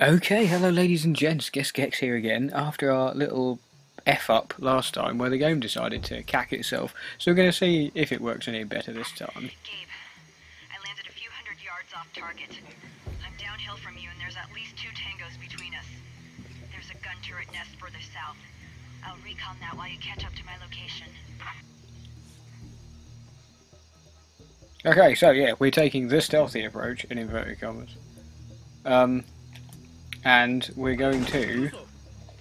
Okay, hello ladies and gents, Guest Gex here again, after our little F up last time where the game decided to cack itself. So we're going to see if it works any better this time. Gabe, I landed a few hundred yards off target. I'm downhill from you and there's at least two tangos between us. There's a gun turret nest further south. I'll recon that while you catch up to my location. Okay, so yeah, we're taking the stealthy approach, in inverted commas. Um, and we're going to...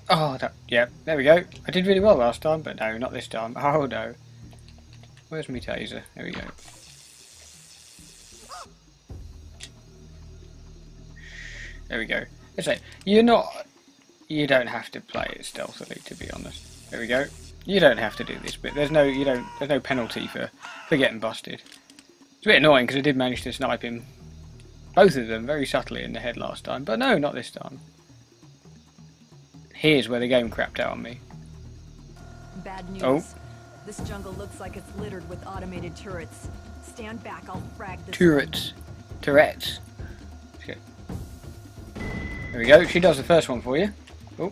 Oh, that, yeah, there we go. I did really well last time, but no, not this time. Oh no. Where's my taser? There we go. There we go. Let's you're not... You don't have to play it stealthily, to be honest. There we go. You don't have to do this, but there's no, you don't, there's no penalty for, for getting busted. It's a bit annoying because I did manage to snipe him, both of them, very subtly in the head last time. But no, not this time. Here's where the game crapped out on me. Bad news. Oh. This jungle looks like it's littered with automated turrets. Stand back, I'll frag this. Turrets. Tourette's. Okay. There we go. She does the first one for you. Oh.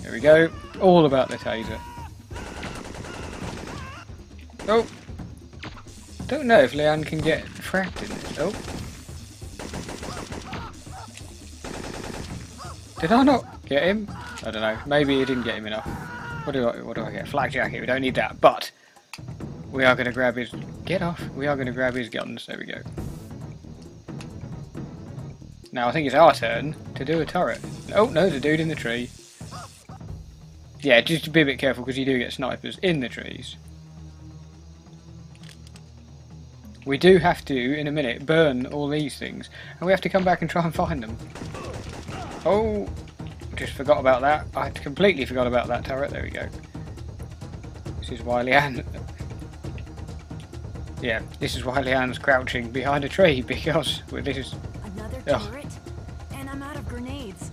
There we go. All about the taser. Oh. I don't know if Lian can get fracked in this. Oh. Did I not get him? I don't know. Maybe he didn't get him enough. What do I? What do I get? Flak jacket. We don't need that. But we are going to grab his. Get off. We are going to grab his guns. There we go. Now I think it's our turn to do a turret. Oh no, the dude in the tree. Yeah, just be a bit careful because you do get snipers in the trees. We do have to, in a minute, burn all these things. And we have to come back and try and find them. Oh, just forgot about that. I completely forgot about that turret. There we go. This is why Lian... Yeah, this is why Lian's crouching behind a tree, because well, this is... Another Ugh. turret? And I'm out of grenades.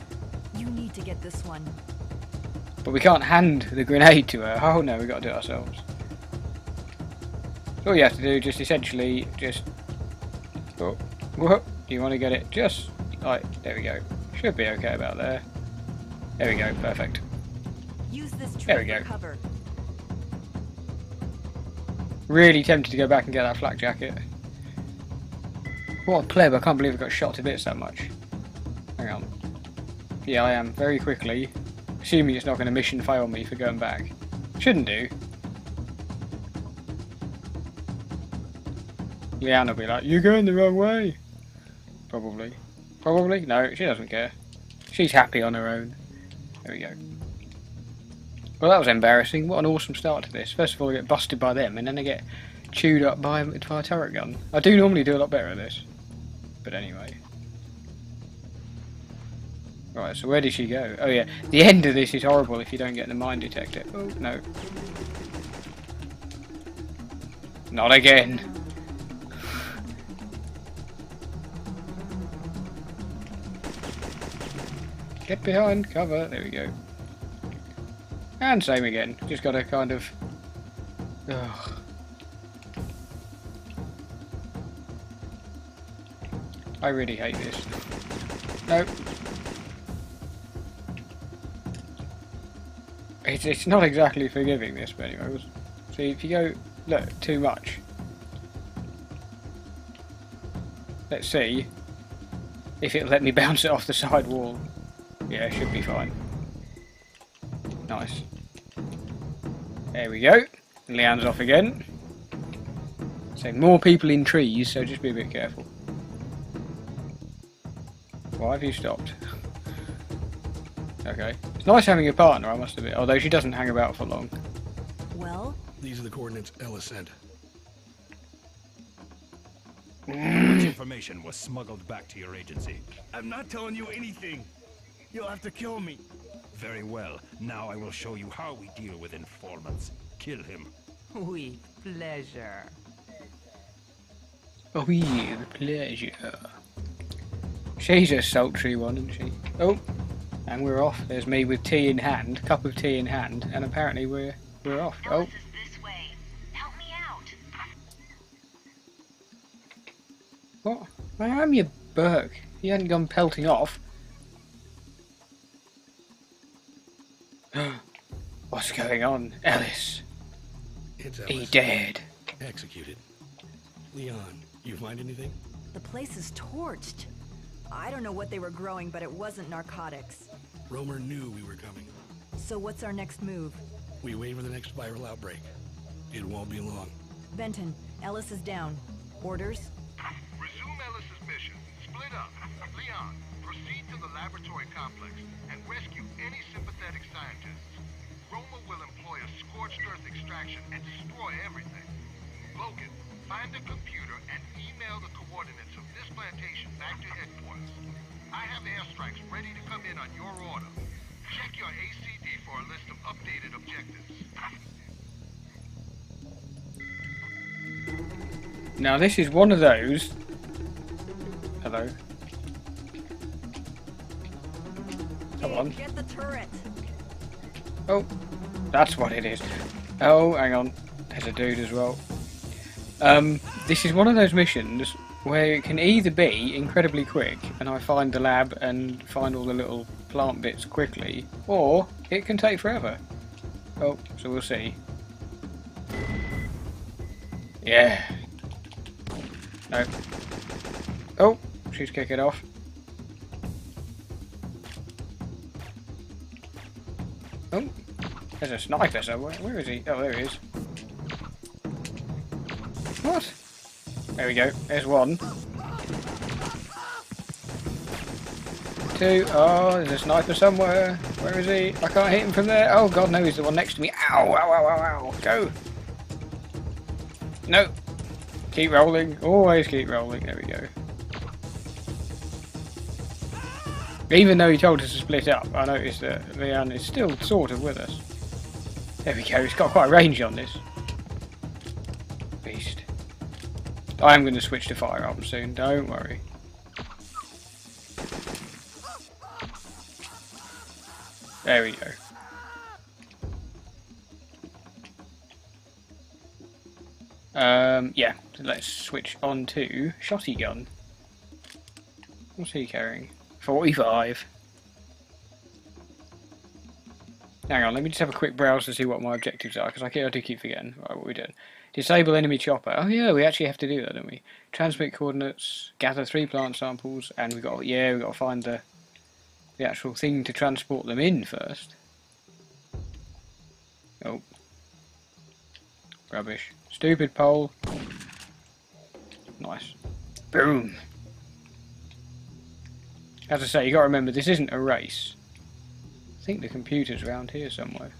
You need to get this one. But we can't hand the grenade to her. Oh no, we got to do it ourselves. All you have to do, just essentially, just... Oh, whoa, you want to get it just... Right, there we go. Should be okay about there. There we go, perfect. Use this There we go. cover. Really tempted to go back and get that flak jacket. What a pleb, I can't believe I got shot to bits that much. Hang on. Yeah, I am, very quickly. Assuming it's not going to mission fail me for going back. Shouldn't do. Lian will be like, you're going the wrong way. Probably. Probably? No, she doesn't care. She's happy on her own. There we go. Well, that was embarrassing. What an awesome start to this. First of all, I get busted by them, and then I get chewed up by, by a turret gun. I do normally do a lot better at this. But anyway. Right, so where did she go? Oh yeah, the end of this is horrible if you don't get the mine detector. Oh, no. Not again. Get behind cover. There we go. And same again. Just got to kind of. Ugh. I really hate this. No. It's, it's not exactly forgiving this, but anyway. See, if you go, look, too much. Let's see if it'll let me bounce it off the side wall. Yeah, it should be fine. Nice. There we go. Lian's off again. So more people in trees, so just be a bit careful. Why have you stopped? okay. It's nice having a partner, I must admit. Although she doesn't hang about for long. Well, These are the coordinates Ella sent. Much information was smuggled back to your agency. I'm not telling you anything. You'll have to kill me. Very well. Now I will show you how we deal with informants. Kill him. With pleasure. Oh, with pleasure. She's a sultry one, isn't she? Oh, and we're off. There's me with tea in hand, cup of tea in hand, and apparently we're we're off. Oh, Ellis is this way. Help me out. what? I am your Burke. He hadn't gone pelting off. What's going on? Ellis, It's he Ellis. dead. Executed. Lian, you find anything? The place is torched. I don't know what they were growing, but it wasn't narcotics. Rhoemer knew we were coming. So what's our next move? We wait for the next viral outbreak. It won't be long. Benton, Ellis is down. Orders? Resume Ellis's mission. Split up. Lian, proceed to the laboratory complex and rescue any sympathetic scientists. Rhoemer will employ a scorched earth extraction and destroy everything. Logan, find a computer and email the coordinates of this plantation back to headquarters. I have airstrikes ready to come in on your order. Check your ACD for a list of updated objectives. Now this is one of those. Hello. Come on. Get the turret. Oh, that's what it is. Oh, hang on. There's a dude as well. Um, this is one of those missions where it can either be incredibly quick and I find the lab and find all the little plant bits quickly, or it can take forever. Oh, so we'll see. Yeah. No. Oh, she's kicking off. There's a sniper somewhere. Where is he? Oh, there he is. What? There we go. There's one. Two. Oh, there's a sniper somewhere. Where is he? I can't hit him from there. Oh, God, no, he's the one next to me. Ow, ow, ow, ow, ow. Go. No. Keep rolling. Always keep rolling. There we go. Even though he told us to split up, I noticed that Lian is still sort of with us. There we go. He's got quite a range on this. Beast. I am going to switch to firearms soon. Don't worry. There we go. Um, yeah, so let's switch on to shotty gun. What's he carrying? 45. Hang on, let me just have a quick browse to see what my objectives are, because I, I do keep forgetting right, what we're doing. Disable enemy chopper. Oh yeah, we actually have to do that, don't we? Transmit coordinates, gather three plant samples, and we got yeah, we got to find the the actual thing to transport them in first. Oh, rubbish! Stupid pole. Nice. Boom. As I say, you got to remember this isn't a race. I think the computer's around here somewhere.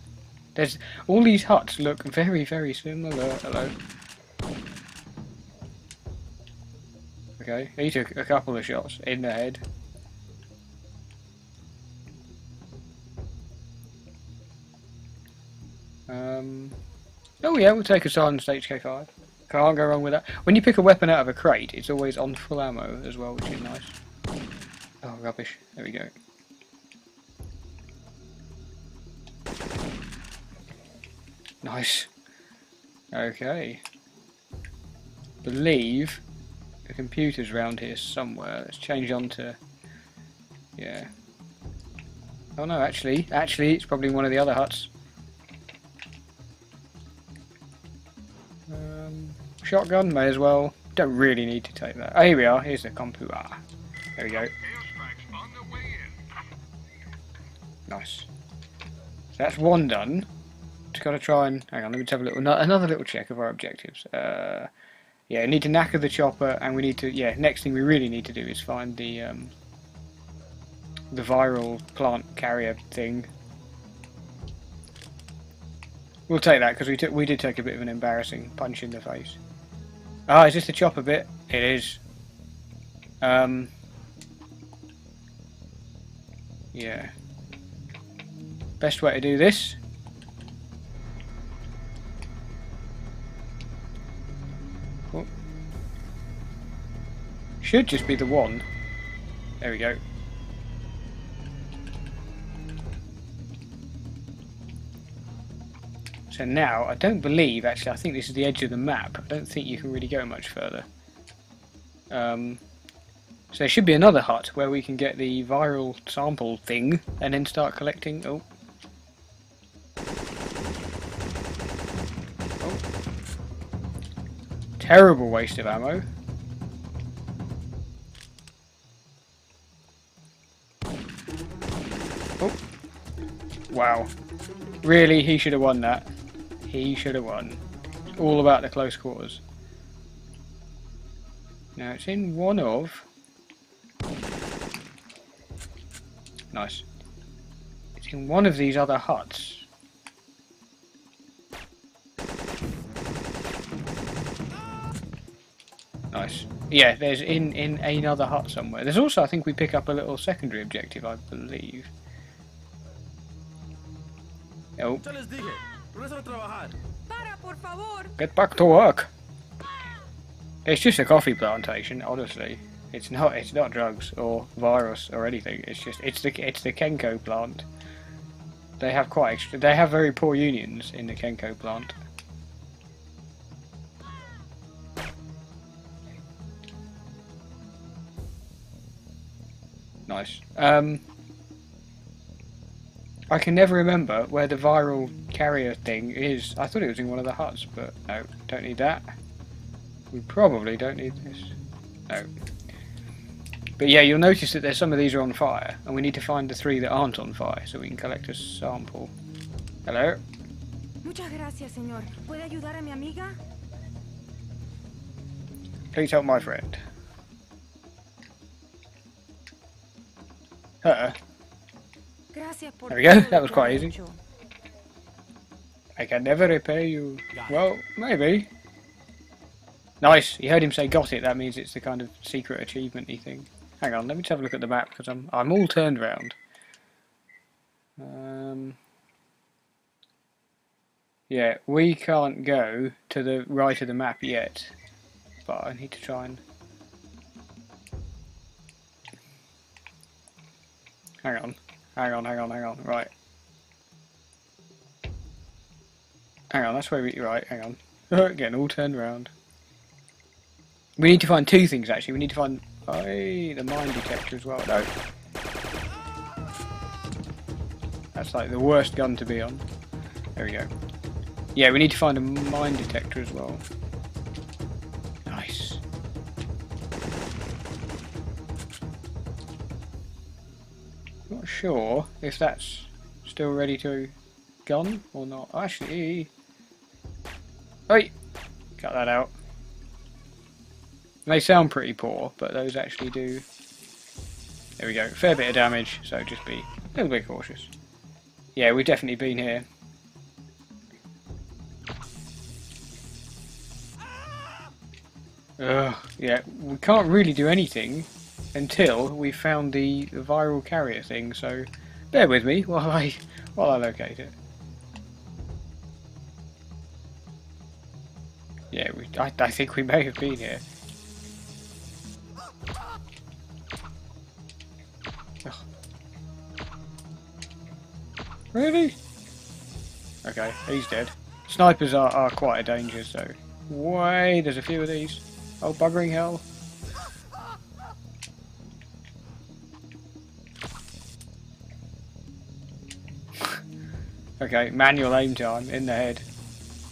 There's all these huts look very, very similar. Hello. Okay, he took a couple of shots in the head. Um. Oh yeah, we'll take a silenced HK5. Can't go wrong with that. When you pick a weapon out of a crate, it's always on full ammo as well, which is nice. Oh, rubbish. There we go. Nice. Okay. Believe the computer's round here somewhere. Let's change on to... Yeah. Oh no, actually, actually, it's probably one of the other huts. Um, shotgun, may as well. Don't really need to take that. Oh, here we are. Here's the computer. There we go. Airstrikes on their way in. Nice. So that's one done. Got to try and hang on. Let me have a little another little check of our objectives. Uh, yeah, we need to knacker the chopper, and we need to yeah. Next thing we really need to do is find the um, the viral plant carrier thing. We'll take that because we took we did take a bit of an embarrassing punch in the face. Ah, is this the chopper bit? It is. Um. Yeah. Best way to do this. Should just be the one. There we go. So now, I don't believe, actually, I think this is the edge of the map. I don't think you can really go much further. Um, So there should be another hut where we can get the viral sample thing and then start collecting. Oh. Terrible waste of ammo. Oh. Wow. Really, he should have won that. He should have won. All about the close quarters. Now it's in one of Nice. It's in one of these other huts. Nice. Yeah, there's in, in another hut somewhere. There's also, I think we pick up a little secondary objective, I believe. Oh, Ya les dije, regresa a trabajar. Para, por favor. get back to work! It's just a coffee plantation, honestly. It's not. It's not drugs or virus or anything. It's just. It's the. It's the Kenko plant. They have quite. Extra, they have very poor unions in the Kenko plant. Nice. Um. I can never remember where the viral carrier thing is. I thought it was in one of the huts, but no, don't need that. We probably don't need this. No. But yeah, you'll notice that there's some of these are on fire, and we need to find the three that aren't on fire so we can collect a sample. Hello? Muchas gracias, señor. ¿Puede ayudar a mi amiga? Please help my friend. Her. Gracias There we go, that was quite easy. I can never repay you. Well, maybe. Nice. You heard him say got it. That means it's the kind of secret achievement-y thing. Hang on, let me just have a look at the map because I'm I'm all turned round. Um. Yeah, we can't go to the right of the map yet, but I need to try and. Hang on, hang on, hang on, hang on. Right. Hang on, that's where we. Right, hang on. Getting all turned around. We need to find two things actually. We need to find Aye, the mine detector as well. No. That's like the worst gun to be on. There we go. Yeah, we need to find a mine detector as well. Sure if that's still ready to gun or not. Actually, Oi! Cut that out. They sound pretty poor, but those actually do. There we go. Fair bit of damage, so just be a little bit cautious. Yeah, we've definitely been here. Ugh, yeah, we can't really do anything until we found the, the viral carrier thing, so bear with me while I while I locate it. Yeah, we, I, I think we may have been here. Really? Okay, he's dead. Snipers are, are quite a danger, so... Way, there's a few of these. Oh, buggering hell. Okay, manual aim time in the head.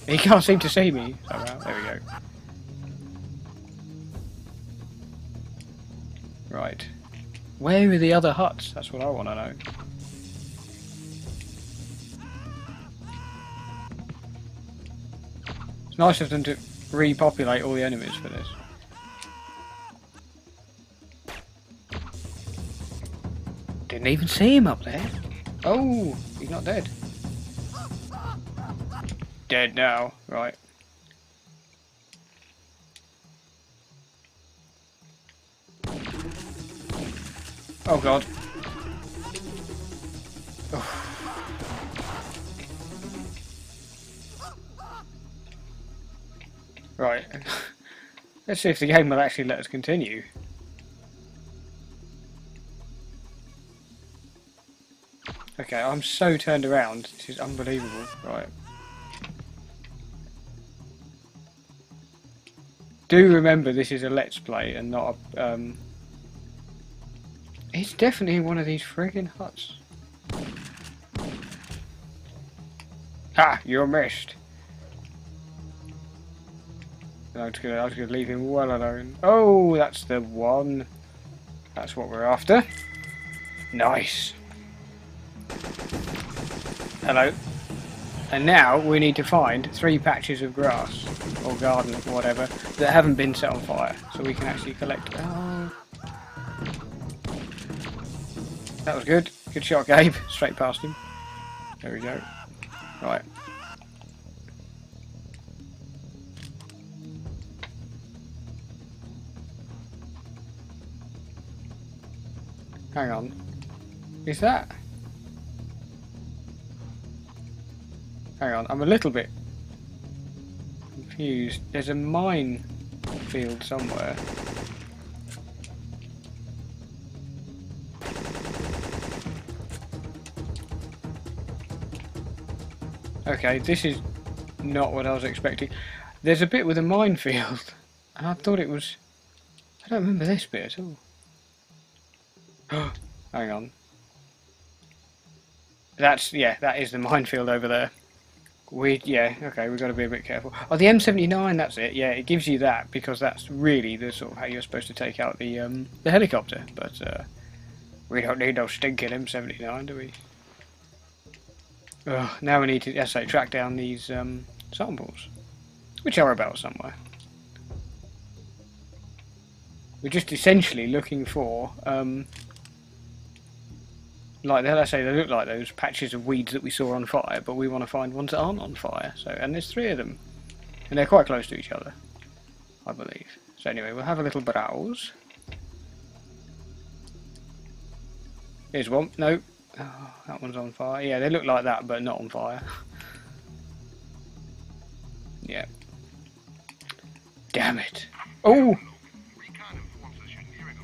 He can't seem to see me oh, somehow. There we go. Right. Where are the other huts? That's what I want to know. It's nice of them to repopulate all the enemies for this. Didn't even see him up there. Oh, he's not dead. Dead now, right. Oh god. Right. Let's see if the game will actually let us continue. Okay, I'm so turned around. This is unbelievable. Right. Do remember this is a let's play and not a um, It's definitely one of these friggin' huts. Ha! You're missed. I was gonna, I was gonna leave him well alone. Oh, that's the one. That's what we're after. Nice. Hello. And now we need to find three patches of grass or garden or whatever that haven't been set on fire, so we can actually collect. Oh. That was good. Good shot, Gabe. Straight past him. There we go. Right. Hang on. Is that? Hang on, I'm a little bit confused. There's a mine field somewhere. Okay, this is not what I was expecting. There's a bit with a minefield, and I thought it was... I don't remember this bit at all. Hang on. That's, yeah, that is the minefield over there. We, yeah, okay, we've got to be a bit careful. Oh, the M79, that's it. Yeah, it gives you that because that's really the sort of how you're supposed to take out the um, the helicopter. But uh, we don't need no stinking M79, do we? Ugh, now we need to, as I track down these um, samples, which are about somewhere. We're just essentially looking for um, like let's say they look like those patches of weeds that we saw on fire, but we want to find ones that aren't on fire. So, and there's three of them, and they're quite close to each other, I believe. So anyway, we'll have a little browse. Here's one. No, oh, that one's on fire. Yeah, they look like that, but not on fire. yeah. Damn it. Oh!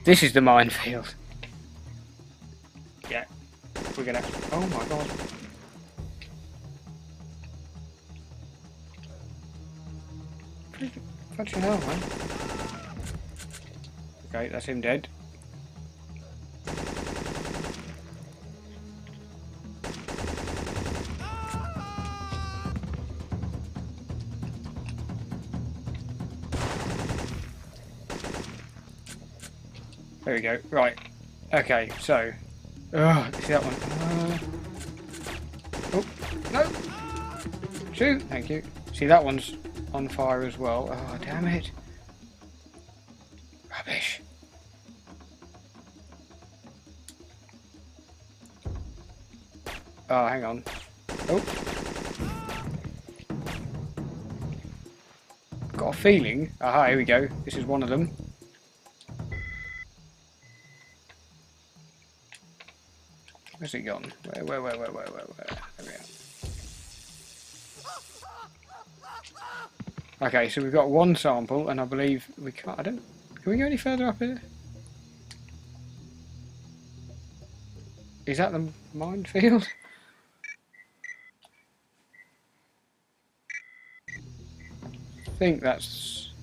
This is the minefield. We're gonna. Oh my god. Fucking hell, man. Okay, that's him dead. There we go. Right. Okay, so Oh, see that one. Uh, oh, no! Shoot! Thank you. See, that one's on fire as well. Oh, damn it. Rubbish. Oh, hang on. Oh. Got a feeling. Aha, here we go. This is one of them. It gone? Where, where, where, where, where, where? There we are. Okay, so we've got one sample, and I believe we can't. I don't. Can we go any further up here? Is that the minefield? I think that's.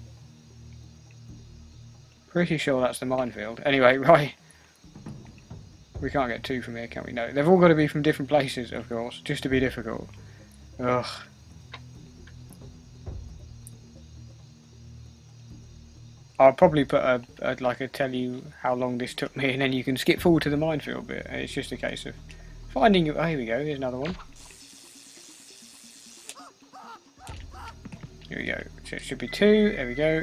Pretty sure that's the minefield. Anyway, right. We can't get two from here, can we? No. They've all got to be from different places, of course, just to be difficult. Ugh. I'll probably put a, a like a tell you how long this took me, and then you can skip forward to the minefield bit. It's just a case of finding you. Oh, here we go. Here's another one. Here we go. So it should be two. There we go.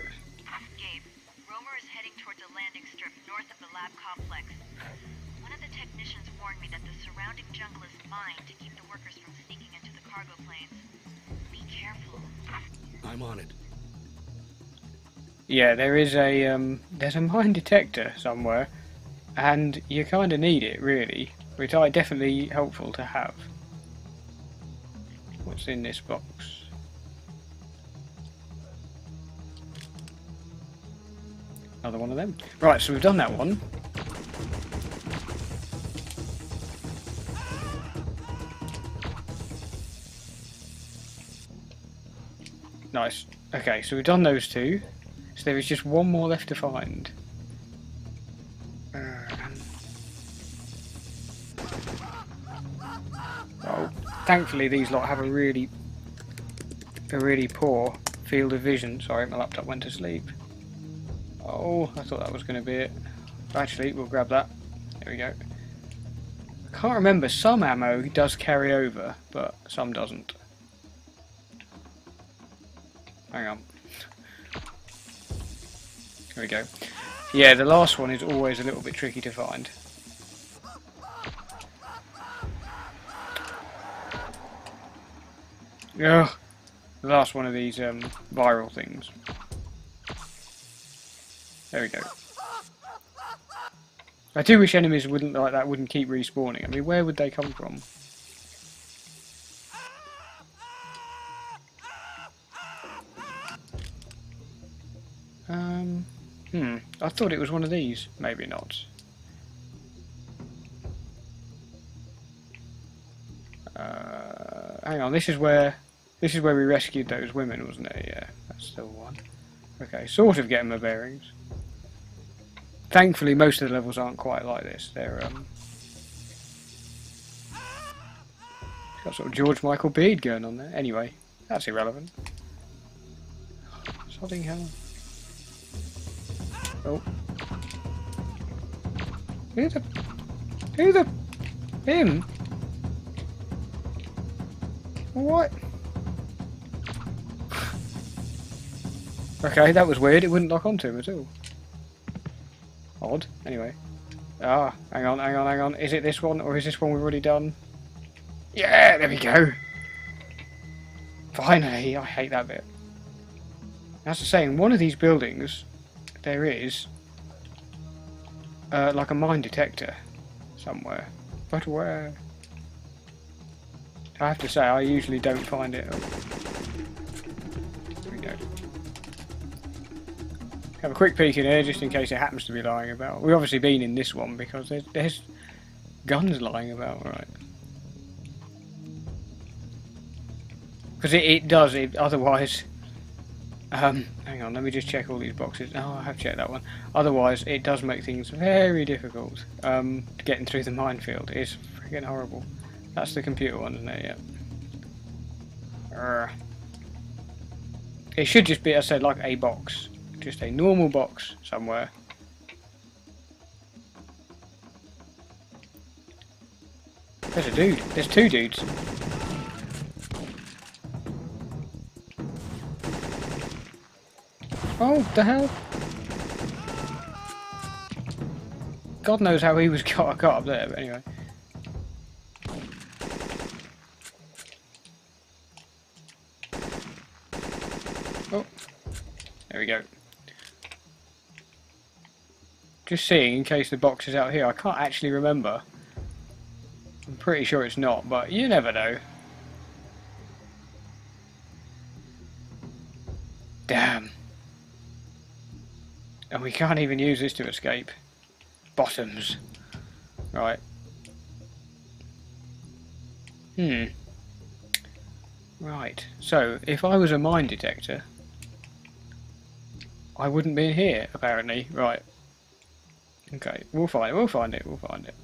That the surrounding jungle is mined to keep the workers from sneaking into the cargo planes. Be careful. I'm on it. Yeah, there is a um, there's a mine detector somewhere, and you kind of need it really, which are definitely helpful to have. What's in this box? Another one of them. Right, so we've done that one. Nice. Okay, so we've done those two. So there is just one more left to find. Oh, thankfully these lot have a really, a really poor field of vision. Sorry, my laptop went to sleep. Oh, I thought that was going to be it. Actually, we'll grab that. There we go. I can't remember. Some ammo does carry over, but some doesn't. Hang on. There we go. Yeah, the last one is always a little bit tricky to find. Ugh. The last one of these um, viral things. There we go. I do wish enemies wouldn't like that wouldn't keep respawning. I mean, where would they come from? I thought it was one of these. Maybe not. Uh, hang on. This is where this is where we rescued those women, wasn't it? Yeah, that's still one. Okay, sort of getting my bearings. Thankfully, most of the levels aren't quite like this. They're um, got sort of George Michael Beard going on there. Anyway, that's irrelevant. Sodding hell. Oh. Who the? Who the? Him? What? okay, that was weird. It wouldn't lock onto him at all. Odd. Anyway. Ah, hang on, hang on, hang on. Is it this one, or is this one we've already done? Yeah, there we go. Finally, I hate that bit. That's the in one of these buildings, there is uh, like a mine detector somewhere. But where? I have to say, I usually don't find it. There we go. Have a quick peek in here just in case it happens to be lying about. We've obviously been in this one because there's, there's guns lying about, right? Because it, it does, it, otherwise... Um, hang on, let me just check all these boxes. Oh, I have checked that one. Otherwise, it does make things very difficult. Um, getting through the minefield is freaking horrible. That's the computer one, isn't it? Yeah. Urgh. It should just be, I said, like a box. Just a normal box somewhere. There's a dude. There's two dudes. Oh, the hell? God knows how he was got, up there, but anyway. Oh, there we go. Just seeing in case the box is out here. I can't actually remember. I'm pretty sure it's not, but you never know. And we can't even use this to escape. Bottoms. Right. Hmm. Right. So, if I was a mine detector, I wouldn't be here, apparently. Right. Okay, we'll find it, we'll find it, we'll find it.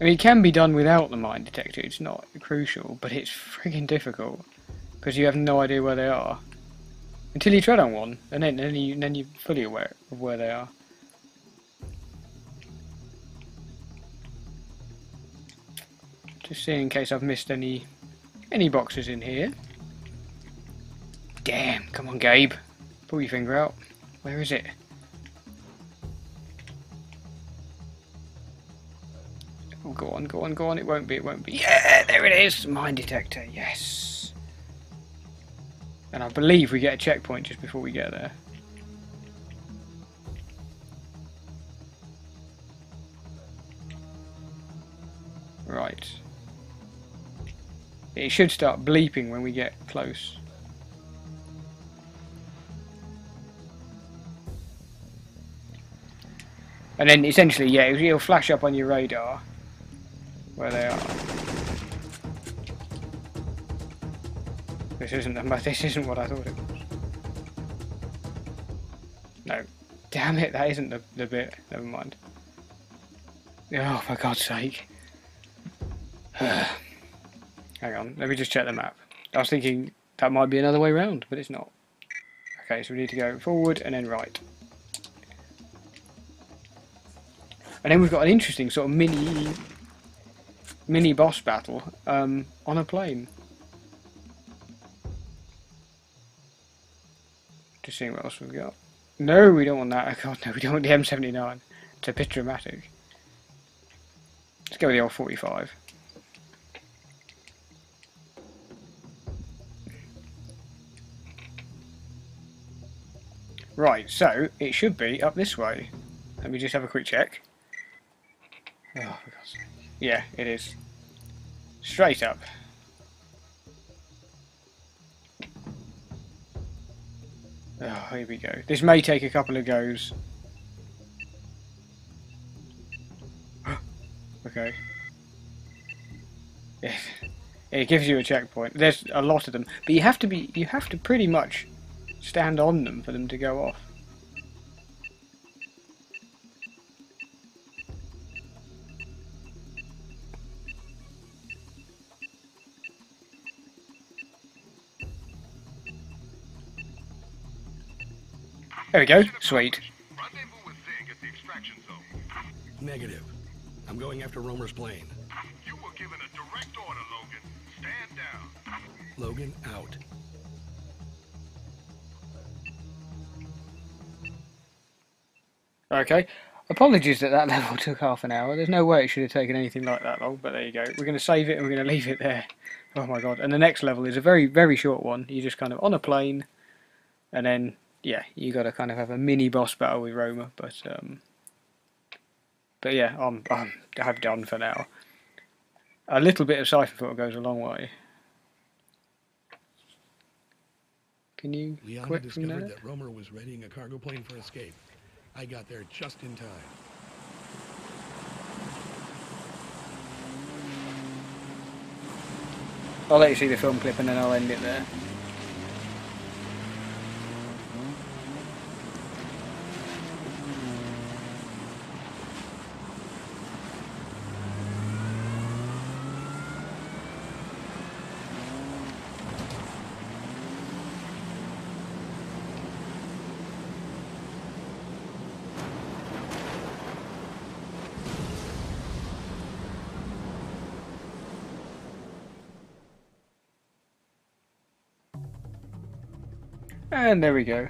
I mean, it can be done without the mine detector, it's not crucial, but it's frigging difficult. Because you have no idea where they are. Until you tread on one, and then, then, you, then you're fully aware of where they are. Just seeing in case I've missed any any boxes in here. Damn, come on Gabe. Pull your finger out. Where is it? Oh, go on, go on, go on. It won't be, it won't be. Yeah, there it is. Mine detector, yes. And I believe we get a checkpoint just before we get there. Right. It should start bleeping when we get close. And then essentially, yeah, it'll flash up on your radar where they are. This isn't this isn't what I thought it was. No. Damn it, that isn't the, the bit. Never mind. Oh, for God's sake. Hang on, let me just check the map. I was thinking that might be another way round, but it's not. Okay, so we need to go forward and then right. And then we've got an interesting sort of mini mini boss battle um, on a plane. Just seeing what else we've got. No, we don't want that. Oh god, no, we don't want the M79. It's a bit dramatic. Let's go with the old 45. Right, so it should be up this way. Let me just have a quick check. Oh, for God's sake. Yeah, it is. Straight up. Oh, here we go. This may take a couple of goes. okay. It gives you a checkpoint. There's a lot of them, but you have to be you have to pretty much stand on them for them to go off. There we go. Sweet. Rendezvous with Xing at the extraction zone. Negative. I'm going after Rhoemer's plane. You were given a direct order, Logan. Stand down. Logan, out. Okay. Apologies that that level took half an hour. There's no way it should have taken anything like that long, but there you go. We're going to save it and we're going to leave it there. Oh my god. And the next level is a very, very short one. You're just kind of on a plane, and then, yeah, you got to kind of have a mini boss battle with Rhoemer, but, um, but yeah, I'm, I'm, I'm done for now. A little bit of Syphon Filter goes a long way. Can you Lian quit from discovered there? that Rhoemer was readying a cargo plane for escape. I got there just in time. I'll let you see the film clip and then I'll end it there. And there we go.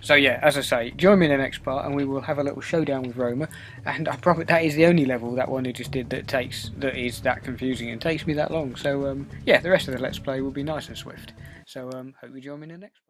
So yeah, as I say, join me in the next part and we will have a little showdown with Rhoemer. And I promise that is the only level that one I just did that takes that is that confusing and takes me that long. So um, yeah, the rest of the Let's Play will be nice and swift. So um, hope you join me in the next part.